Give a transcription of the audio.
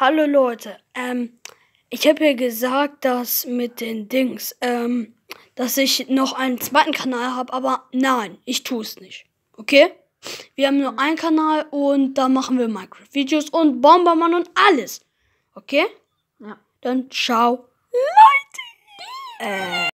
Hallo Leute, ähm, ich habe ja gesagt, dass mit den Dings, ähm, dass ich noch einen zweiten Kanal habe, aber nein, ich tue es nicht. Okay? Wir haben nur mhm. einen Kanal und da machen wir Minecraft-Videos und Bombermann und alles. Okay? Ja. Dann ciao. Leute! Äh.